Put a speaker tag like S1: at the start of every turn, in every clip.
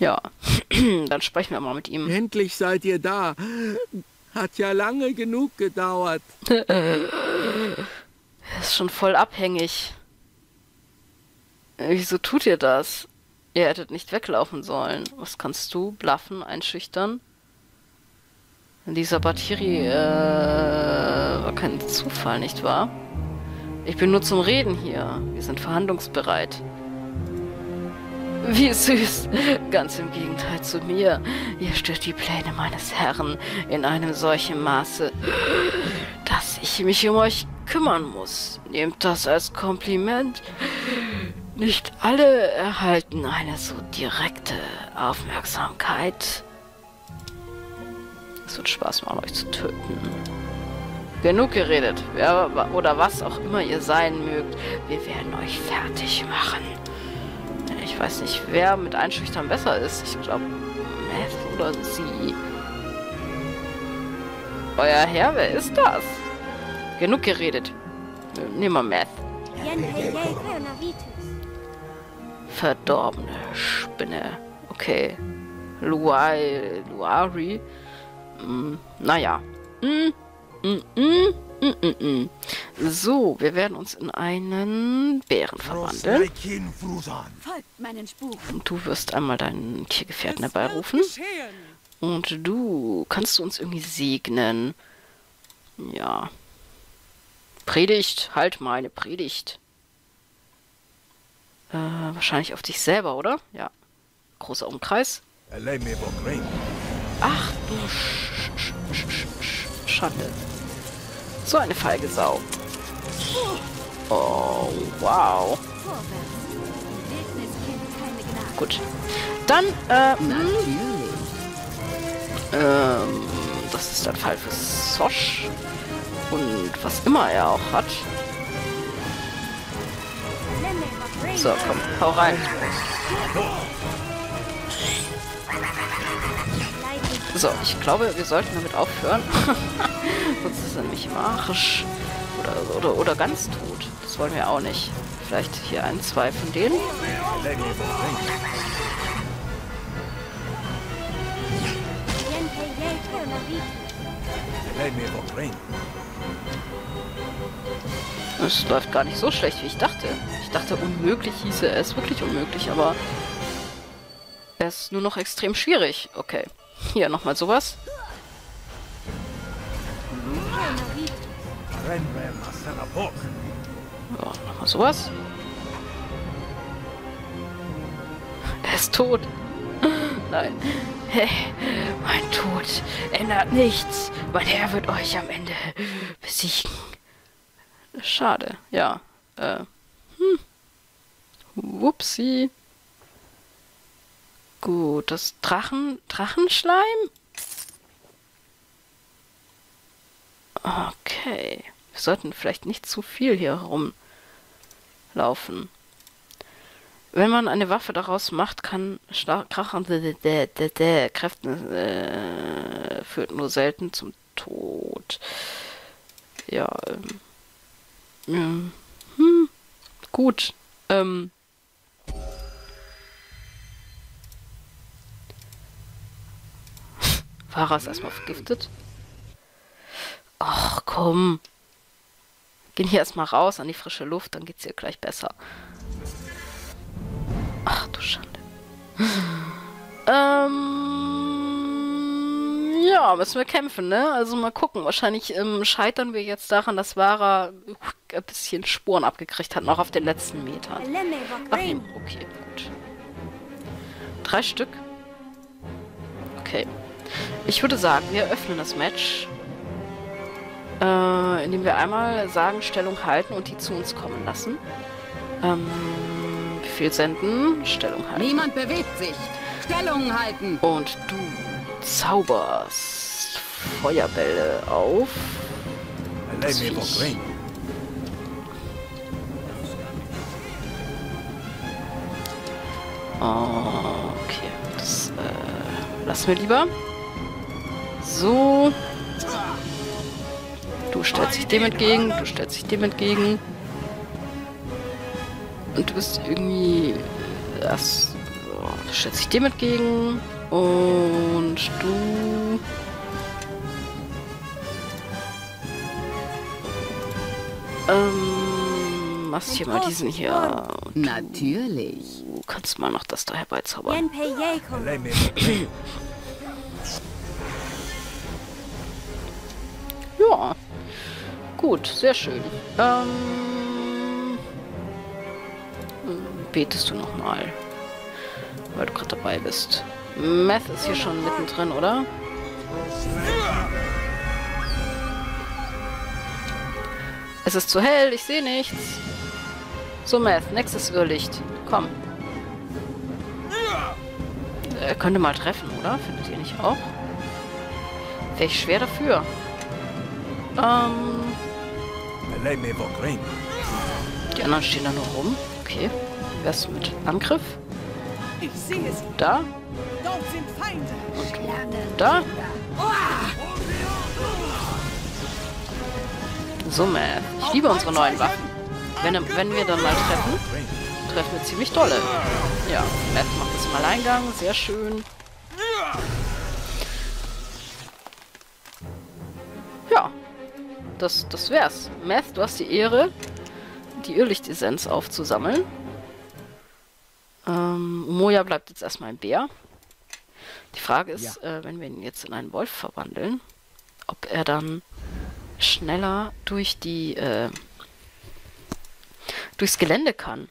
S1: Ja, dann sprechen wir mal mit ihm.
S2: Endlich seid ihr da. Hat ja lange genug gedauert.
S1: Er ist schon voll abhängig. Wieso tut ihr das? Ihr hättet nicht weglaufen sollen. Was kannst du? Bluffen, einschüchtern? Dieser Batiri äh, war kein Zufall, nicht wahr? Ich bin nur zum Reden hier. Wir sind verhandlungsbereit. Wie süß. Ganz im Gegenteil zu mir. Ihr stört die Pläne meines Herrn in einem solchen Maße, dass ich mich um euch kümmern muss. Nehmt das als Kompliment. Nicht alle erhalten eine so direkte Aufmerksamkeit. Es wird Spaß machen, euch zu töten. Genug geredet. Wer oder was auch immer ihr sein mögt. Wir werden euch fertig machen. Ich weiß nicht, wer mit Einschüchtern besser ist. Ich glaube, Meth oder sie. Euer Herr, wer ist das? Genug geredet. Nehmen wir Meth. Verdorbene Spinne. Okay. Luai, Luari. Hm, naja. Hm, hm, hm, hm, hm, hm. So, wir werden uns in einen Bären verwandeln. Und du wirst einmal deinen Tiergefährten herbeirufen. Und du kannst du uns irgendwie segnen. Ja. Predigt, halt meine Predigt. Äh, wahrscheinlich auf dich selber, oder? Ja. Großer Umkreis. Ach du Sch Sch Sch Schande. So eine feige Sau. Oh, wow. Gut. Dann, äh, ähm, das ist der Fall für Sosch. Und was immer er auch hat. So, komm, hau rein. So, ich glaube, wir sollten damit aufhören. Sonst ist er nämlich marsch. Oder, oder, oder ganz tot. Das wollen wir auch nicht. Vielleicht hier ein, zwei von denen. Es läuft gar nicht so schlecht, wie ich dachte. Ich dachte, unmöglich hieße es wirklich unmöglich, aber er ist nur noch extrem schwierig. Okay. Hier nochmal sowas. Ja, nochmal sowas. Er ist tot. Nein. Hey, mein Tod ändert nichts. Mein Herr wird euch am Ende besiegen. Schade, ja. Äh. Hm. Wupsi. Gut, das Drachen... Drachenschleim? Okay. Wir sollten vielleicht nicht zu viel hier rumlaufen. Wenn man eine Waffe daraus macht, kann krachende Kräfte äh, führt nur selten zum Tod. Ja, ähm, ja. Hm, gut. Ähm, ist erstmal vergiftet. Ach komm. Gehen hier erstmal raus an die frische Luft, dann geht's hier gleich besser. Ach du Schande. ähm, ja, müssen wir kämpfen, ne? Also mal gucken. Wahrscheinlich ähm, scheitern wir jetzt daran, dass Vara ein bisschen Spuren abgekriegt hat, noch auf den letzten Metern. Ach, okay, gut. Drei Stück. Okay. Ich würde sagen, wir öffnen das Match. Äh, indem wir einmal sagen, Stellung halten und die zu uns kommen lassen. Ähm, Befehl senden, Stellung halten.
S3: Niemand bewegt sich. Stellung halten.
S1: Und du zauberst Feuerbälle auf. Das Okay, das äh, lassen wir lieber. So. Du stellst dich dem entgegen, du stellst dich dem entgegen. Und du bist irgendwie... Das... Oh, schätze ich dem entgegen. Und du... Ähm, machst hier mal diesen hier.
S3: Natürlich.
S1: Du kannst mal noch das da herbeizaubern. Ja. Gut, sehr schön. Ähm, hm, betest du nochmal. Weil du gerade dabei bist. Meth ist hier schon mittendrin, oder? Es ist zu hell, ich sehe nichts. So, Meth, nächstes Irrlicht. Komm. Er könnte mal treffen, oder? Findet ihr nicht auch? Wäre ich schwer dafür. Ähm, die anderen stehen da nur rum. Okay. Wie wär's mit Angriff? Da?
S4: Feinde.
S1: Da? So, man. Ich liebe unsere neuen Waffen. Wenn, wenn wir dann mal treffen, treffen wir ziemlich dolle. Ja, Matt macht das im Alleingang. Sehr schön. Ja. Das, das wär's. Math, du hast die Ehre, die Irrlichtessenz aufzusammeln. Ähm, Moja bleibt jetzt erstmal ein Bär. Die Frage ist, äh, wenn wir ihn jetzt in einen Wolf verwandeln, ob er dann schneller durch die äh, durchs Gelände kann.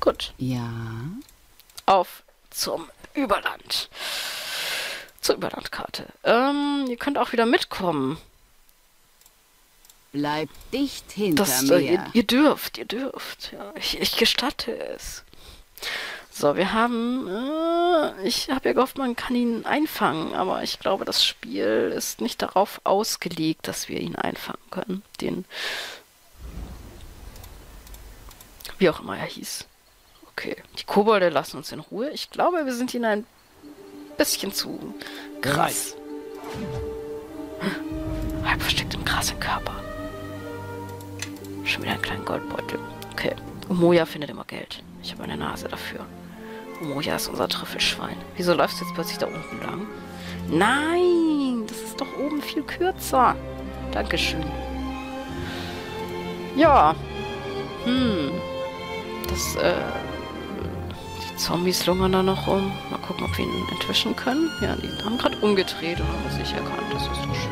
S1: Gut,
S3: Ja.
S1: auf zum Überland. Zur Überlandkarte. Ähm, ihr könnt auch wieder mitkommen.
S3: Bleib dicht hinter
S1: Das,
S3: mir.
S1: äh, ihr, ihr dürft, ihr dürft. Ja, ich, ich gestatte es. So, wir haben. Äh, ich habe ja gehofft, man kann ihn einfangen, aber ich glaube, das Spiel ist nicht darauf ausgelegt, dass wir ihn einfangen können. Den. Wie auch immer er hieß. Okay. Die Kobolde lassen uns in Ruhe. Ich glaube, wir sind ihnen ein bisschen zu krass. Halb versteckt im Gras im Körper. Schon wieder einen kleinen Goldbeutel. Okay. Umoja findet immer Geld. Ich habe eine Nase dafür. Umoja ist unser Trüffelschwein. Wieso läufst du jetzt plötzlich da unten lang? Nein! Das ist doch oben viel kürzer. Dankeschön. Ja. Hm. Das, äh. Zombies lungern da noch rum. Mal gucken, ob wir ihn entwischen können. Ja, die haben gerade umgedreht und haben sich erkannt. Das ist doch schön.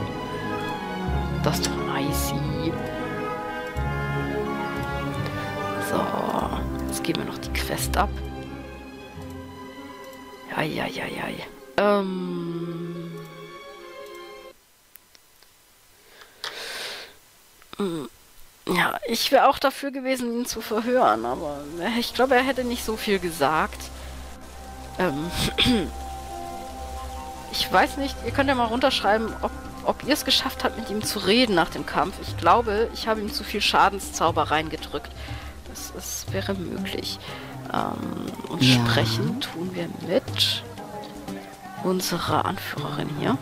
S1: Das ist doch nice. So, jetzt geben wir noch die Quest ab. Ja. Ähm. Ich wäre auch dafür gewesen, ihn zu verhören, aber äh, ich glaube, er hätte nicht so viel gesagt. Ähm. Ich weiß nicht, ihr könnt ja mal runterschreiben, ob, ob ihr es geschafft habt, mit ihm zu reden nach dem Kampf. Ich glaube, ich habe ihm zu viel Schadenszauber reingedrückt. Das, das wäre möglich. Ähm, und
S3: Ja.
S1: sprechen tun wir mit unserer Anführerin hier.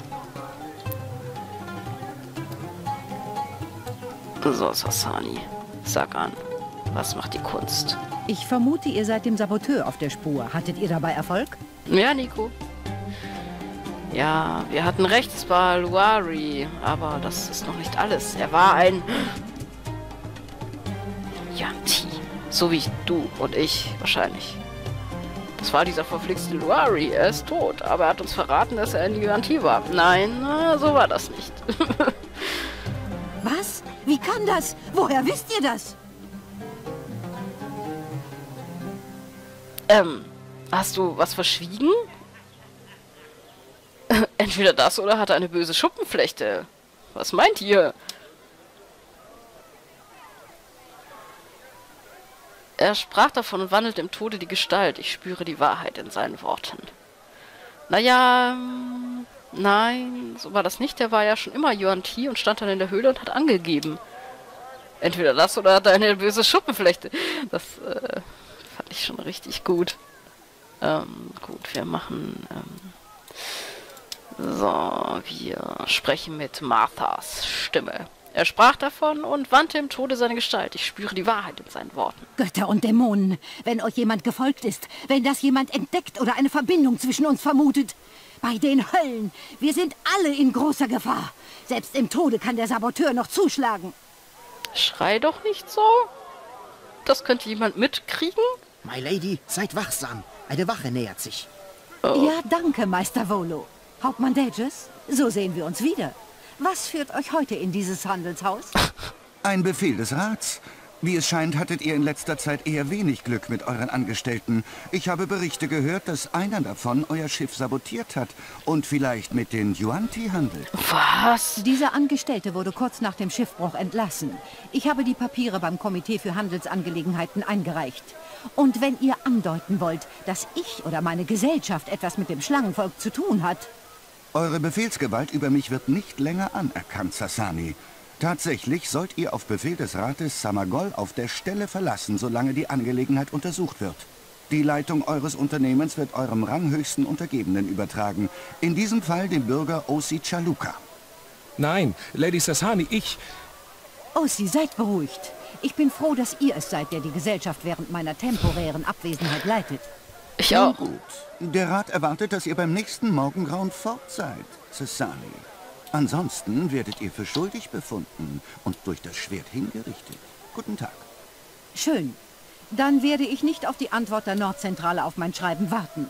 S1: So, Sasani, sag an, was macht die Kunst?
S5: Ich vermute, ihr seid dem Saboteur auf der Spur. Hattet ihr dabei Erfolg?
S1: Ja, Nico. Ja, wir hatten recht, es war Luari, aber das ist noch nicht alles. Er war ein Yanti, so wie du und ich wahrscheinlich. Das war dieser verflixte Luari, er ist tot, aber er hat uns verraten, dass er ein Yanti war. Nein, so war das nicht.
S5: Kann das? Woher wisst ihr das?
S1: ähm, hast du was verschwiegen? Entweder das oder hat er eine böse Schuppenflechte. Was meint ihr? Er sprach davon und wandelt im Tode die Gestalt. Ich spüre die Wahrheit in seinen Worten. Naja, nein, so war das nicht. Der war ja schon immer Yuan Ti und stand dann in der Höhle und hat angegeben. Entweder das oder hat er eine böse Schuppenflechte. Das äh, fand ich schon richtig gut. Ähm, gut, wir machen. Ähm, so, wir sprechen mit Marthas Stimme. Er sprach davon und wandte im Tode seine Gestalt. Ich spüre die Wahrheit in seinen Worten.
S5: Götter und Dämonen, wenn euch jemand gefolgt ist, wenn das jemand entdeckt oder eine Verbindung zwischen uns vermutet. Bei den Höllen, wir sind alle in großer Gefahr. Selbst im Tode kann der Saboteur noch zuschlagen.
S1: Schrei doch nicht so. Das könnte jemand mitkriegen.
S6: My Lady, seid wachsam. Eine Wache nähert sich.
S5: Ja, danke, Meister Volo. Hauptmann Dages, so sehen wir uns wieder. Was führt euch heute in dieses Handelshaus?
S7: Ein Befehl des Rats. Wie es scheint, hattet ihr in letzter Zeit eher wenig Glück mit euren Angestellten. Ich habe Berichte gehört, dass einer davon euer Schiff sabotiert hat und vielleicht mit den Yuanti handelt.
S1: Was?
S5: Dieser Angestellte wurde kurz nach dem Schiffbruch entlassen. Ich habe die Papiere beim Komitee für Handelsangelegenheiten eingereicht. Und wenn ihr andeuten wollt, dass ich oder meine Gesellschaft etwas mit dem Schlangenvolk zu tun hat,
S7: Eure Befehlsgewalt über mich wird nicht länger anerkannt, Sassani. Tatsächlich sollt ihr auf Befehl des Rates Samagol auf der Stelle verlassen, solange die Angelegenheit untersucht wird. Die Leitung eures Unternehmens wird eurem ranghöchsten Untergebenen übertragen. In diesem Fall dem Bürger Osi Chaluka.
S8: Nein, Lady Sassani, ich...
S5: Sie seid beruhigt. Ich bin froh, dass ihr es seid, der die Gesellschaft während meiner temporären Abwesenheit leitet.
S1: Ich auch.
S7: Gut. Der Rat erwartet, dass ihr beim nächsten Morgengrauen fort seid, Sassani. Ansonsten werdet ihr für schuldig befunden und durch das Schwert hingerichtet. Guten Tag.
S5: Schön. Dann werde ich nicht auf die Antwort der Nordzentrale auf mein Schreiben warten.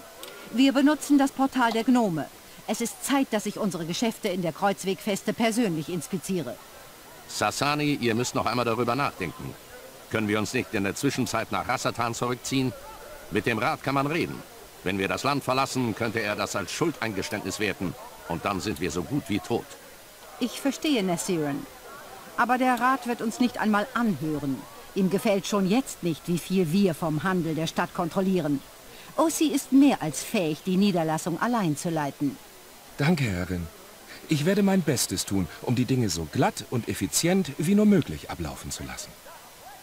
S5: Wir benutzen das Portal der Gnome. Es ist Zeit, dass ich unsere Geschäfte in der Kreuzwegfeste persönlich inspiziere.
S9: Sassani, ihr müsst noch einmal darüber nachdenken. Können wir uns nicht in der Zwischenzeit nach Rassatan zurückziehen? Mit dem Rat kann man reden. Wenn wir das Land verlassen, könnte er das als Schuldeingeständnis werten. Und dann sind wir so gut wie tot.
S5: Ich verstehe, Nessiren. Aber der Rat wird uns nicht einmal anhören. Ihm gefällt schon jetzt nicht, wie viel wir vom Handel der Stadt kontrollieren. Ossi ist mehr als fähig, die Niederlassung allein zu leiten.
S8: Danke, Herrin. Ich werde mein Bestes tun, um die Dinge so glatt und effizient wie nur möglich ablaufen zu lassen.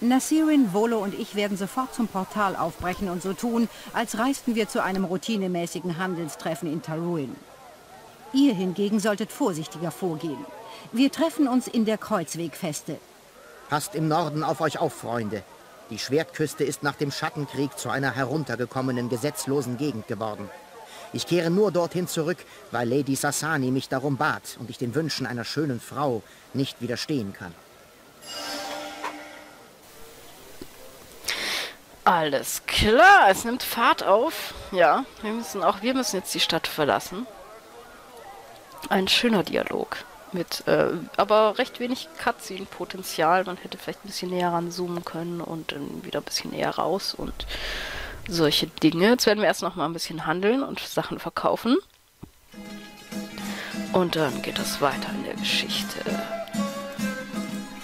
S5: Nasirin, Volo und ich werden sofort zum Portal aufbrechen und so tun, als reisten wir zu einem routinemäßigen Handelstreffen in Taruin. Ihr hingegen solltet vorsichtiger vorgehen. Wir treffen uns in der Kreuzwegfeste.
S6: Passt im Norden auf euch auf, Freunde. Die Schwertküste ist nach dem Schattenkrieg zu einer heruntergekommenen, gesetzlosen Gegend geworden. Ich kehre nur dorthin zurück, weil Lady Sassani mich darum bat und ich den Wünschen einer schönen Frau nicht widerstehen kann.
S1: Alles klar, es nimmt Fahrt auf. Ja, wir müssen auch, wir müssen jetzt die Stadt verlassen. Ein schöner Dialog mit, äh, aber recht wenig Cutscene-Potenzial. Man hätte vielleicht ein bisschen näher ranzoomen können und dann wieder ein bisschen näher raus und solche Dinge. Jetzt werden wir erst noch mal ein bisschen handeln und Sachen verkaufen. Und dann geht es weiter in der Geschichte.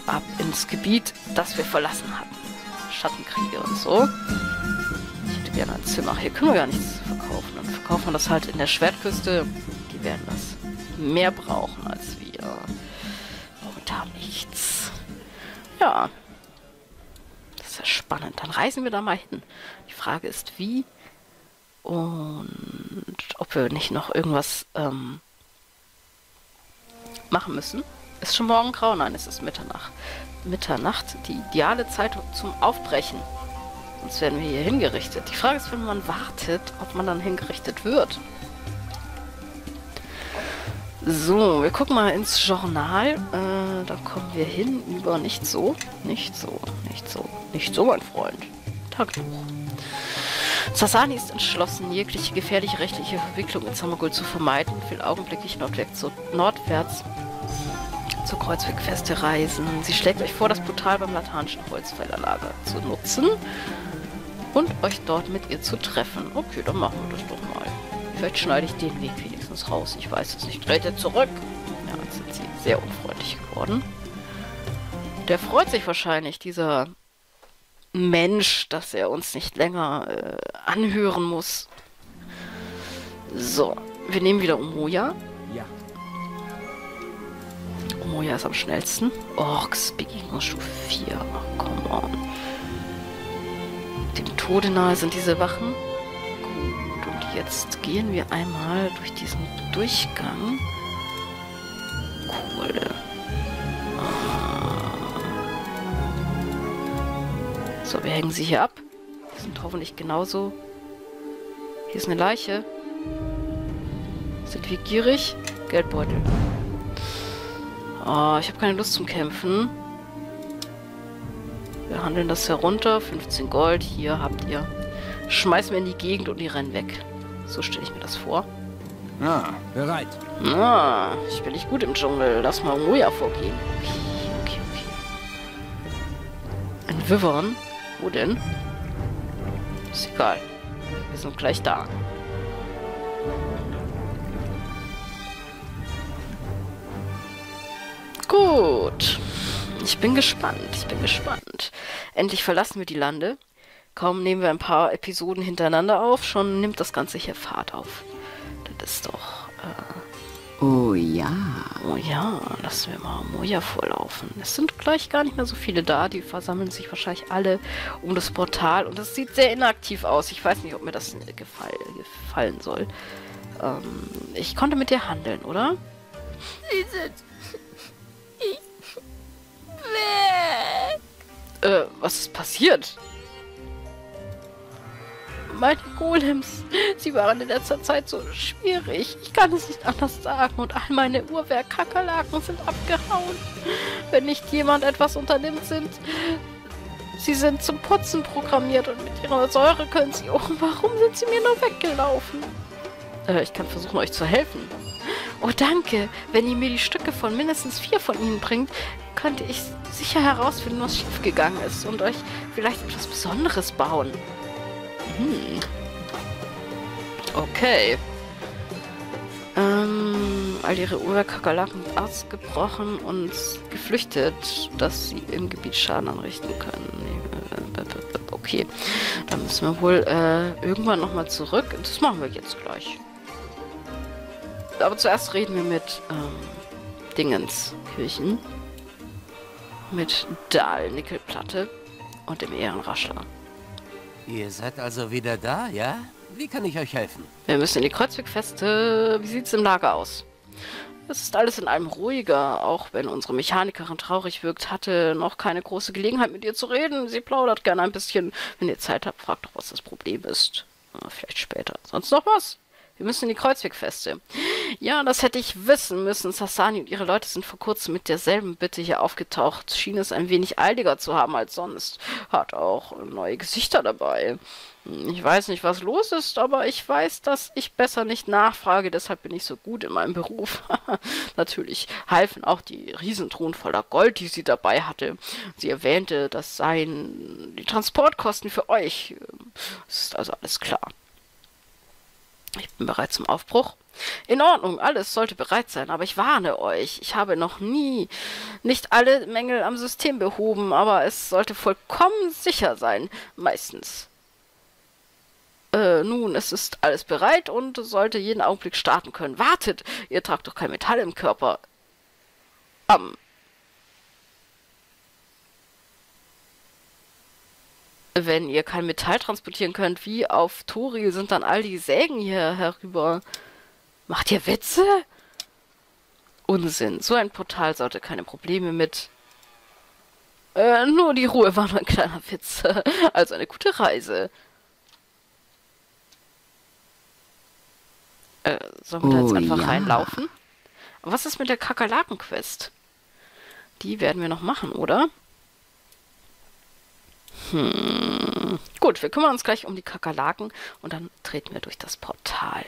S1: Ab ins Gebiet, das wir verlassen hatten. Schattenkriege und so. Ich hätte gerne ein Zimmer. Hier können wir gar nichts verkaufen. Dann verkaufen wir das halt in der Schwertküste. Die werden das mehr brauchen als wir. Momentan nichts. Ja. Das ist ja spannend. Dann reisen wir da mal hin. Die Frage ist, wie und ob wir nicht noch irgendwas ähm, machen müssen. Ist schon morgen grau? Nein, es ist Mitternacht. Mitternacht, die ideale Zeit zum Aufbrechen. Sonst werden wir hier hingerichtet. Die Frage ist, wenn man wartet, ob man dann hingerichtet wird. So, wir gucken mal ins Journal. Äh, da kommen wir hin über nicht so, nicht so, nicht so, nicht so, mein Freund. Tagebuch. Sassani ist entschlossen, jegliche gefährliche rechtliche Verwicklung in Samagul zu vermeiden und will augenblicklich nordwärts, zu, nordwärts zur Kreuzwegfeste reisen. Sie schlägt euch vor, das Portal beim lathanischen Holzfällerlager zu nutzen und euch dort mit ihr zu treffen. Okay, dann machen wir das doch mal. Vielleicht schneide ich den Weg wenigstens raus. Ich weiß es nicht. Trete zurück. Ja, jetzt sind sie sehr unfreundlich geworden. Der freut sich wahrscheinlich, dieser Mensch, dass er uns nicht länger äh, anhören muss. So, wir nehmen wieder Omoya.
S2: Ja.
S1: Omoya ist am schnellsten. Orks, Begegnungsstufe 4. Oh, come on. Dem Tode nahe sind diese Wachen jetzt gehen wir einmal durch diesen Durchgang. Cool. Ah. So, wir hängen sie hier ab. Die sind hoffentlich genauso. Hier ist eine Leiche. Sind wir gierig? Geldbeutel. Oh, ich habe keine Lust zum Kämpfen. Wir handeln das herunter. 15 Gold. Hier habt ihr. Schmeißen wir in die Gegend und die rennen weg. So stelle ich mir das vor.
S2: Ah, bereit.
S1: Ah, ich bin nicht gut im Dschungel. Lass mal Moja vorgehen. Okay, okay, okay. Ein Wyvern? Wo denn? Ist egal. Wir sind gleich da. Gut. Ich bin gespannt. Ich bin gespannt. Endlich verlassen wir die Lande. Kaum nehmen wir ein paar Episoden hintereinander auf, schon nimmt das Ganze hier Fahrt auf. Das ist doch. Äh,
S3: Oh ja.
S1: oh ja, lassen wir mal Moja vorlaufen. Es sind gleich gar nicht mehr so viele da. Die versammeln sich wahrscheinlich alle um das Portal. Und das sieht sehr inaktiv aus. Ich weiß nicht, ob mir das gefall, gefallen soll. Ähm, ich konnte mit dir handeln, oder?
S10: Sie sind. Ich. Weg.
S1: Äh, was ist passiert? Meine Golems, sie waren in letzter Zeit so schwierig. Ich kann es nicht anders sagen. Und all meine Uhrwerk-Kakerlaken sind abgehauen. Wenn nicht jemand etwas unternimmt, sind... Sie sind zum Putzen programmiert und mit ihrer Säure können sie... Oh, warum sind sie mir nur weggelaufen? Äh, ich kann versuchen, euch zu helfen. Oh, danke. Wenn ihr mir die Stücke von mindestens vier von ihnen bringt, könnte ich sicher herausfinden, was schiefgegangen ist und euch vielleicht etwas Besonderes bauen. Hm. Okay. Ähm, all ihre Uhrwerk-Kakerlaken sind ausgebrochen und geflüchtet, dass sie im Gebiet Schaden anrichten können. Okay, dann müssen wir wohl äh, irgendwann nochmal zurück. Das machen wir jetzt gleich. Aber zuerst reden wir mit ähm, Dingens Kirchen. Mit Dahl Nickelplatte und dem Ehrenraschler.
S11: Ihr seid also wieder da, ja? Wie kann ich euch helfen?
S1: Wir müssen in die Kreuzwegfeste. Wie sieht's im Lager aus? Es ist alles in allem ruhiger, auch wenn unsere Mechanikerin traurig wirkt, hatte noch keine große Gelegenheit mit ihr zu reden. Sie plaudert gerne ein bisschen. Wenn ihr Zeit habt, fragt doch, was das Problem ist. Na, vielleicht später. Sonst noch was? Wir müssen in die Kreuzwegfeste. Ja, das hätte ich wissen müssen. Sassani und ihre Leute sind vor kurzem mit derselben Bitte hier aufgetaucht. Schien es ein wenig eiliger zu haben als sonst. Hat auch neue Gesichter dabei. Ich weiß nicht, was los ist, aber ich weiß, dass ich besser nicht nachfrage, deshalb bin ich so gut in meinem Beruf. Natürlich halfen auch die Riesentruhen voller Gold, die sie dabei hatte. Sie erwähnte, das seien die Transportkosten für euch. Es ist also alles klar. Ich bin bereit zum Aufbruch. In Ordnung, alles sollte bereit sein, aber ich warne euch, ich habe noch nie nicht alle Mängel am System behoben, aber es sollte vollkommen sicher sein, meistens. Äh, nun, es ist alles bereit und sollte jeden Augenblick starten können. Wartet, ihr tragt doch kein Metall im Körper. Am. Wenn ihr kein Metall transportieren könnt, wie auf Tori, sind dann all die Sägen hier herüber. Macht ihr Witze? Unsinn. So ein Portal sollte keine Probleme mit. Äh, nur die Ruhe war nur ein kleiner Witz. also eine gute Reise. Äh, sollen wir da jetzt
S3: Oh,
S1: einfach
S3: ja.
S1: reinlaufen? Was ist mit der Kakerlaken-Quest? Die werden wir noch machen, oder? Hm. Gut, wir kümmern uns gleich um die Kakerlaken und dann treten wir durch das Portal.